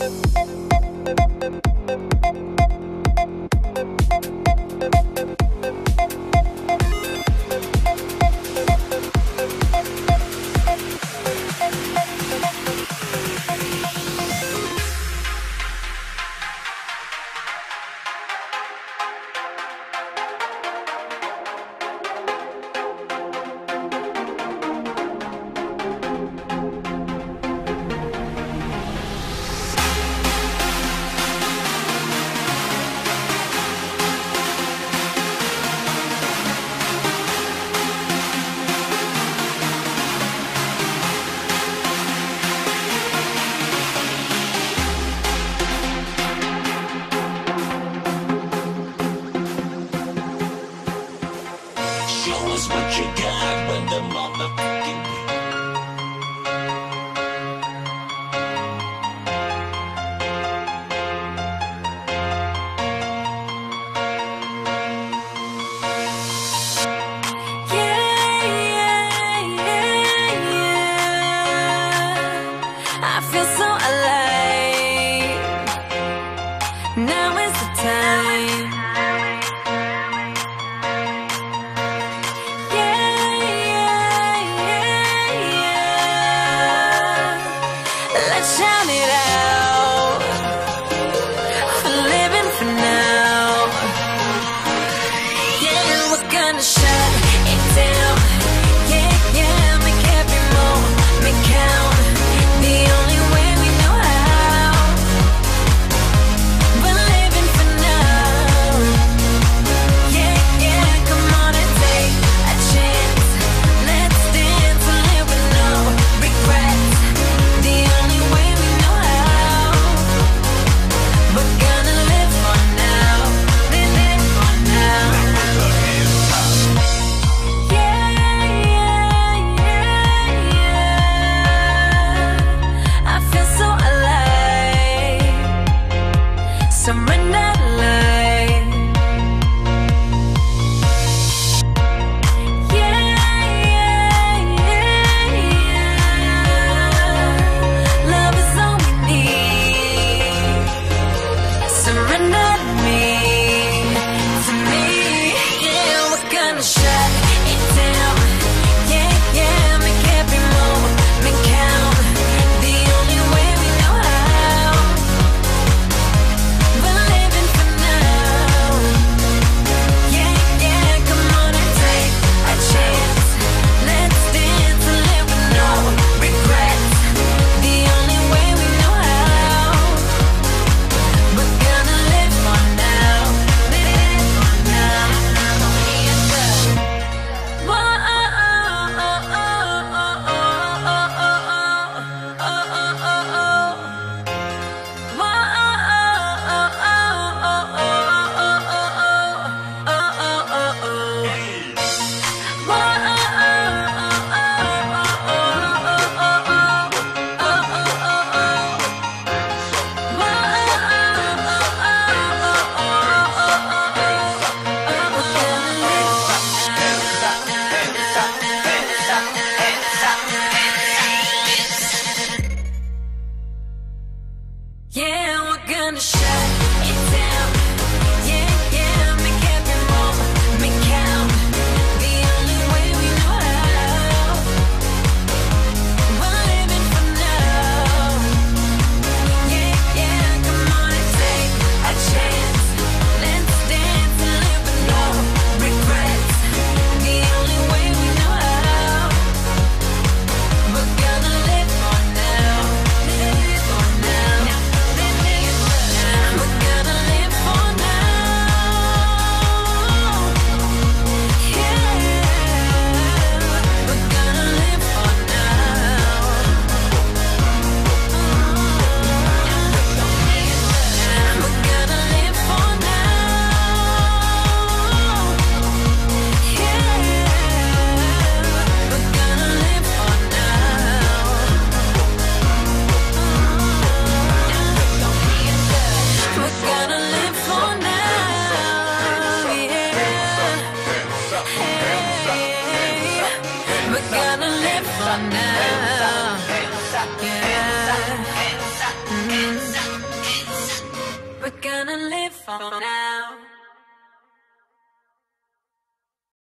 Müzik what you got when the motherfucking Now is the time. time to shut it down. kind of shit. We're gonna live for now.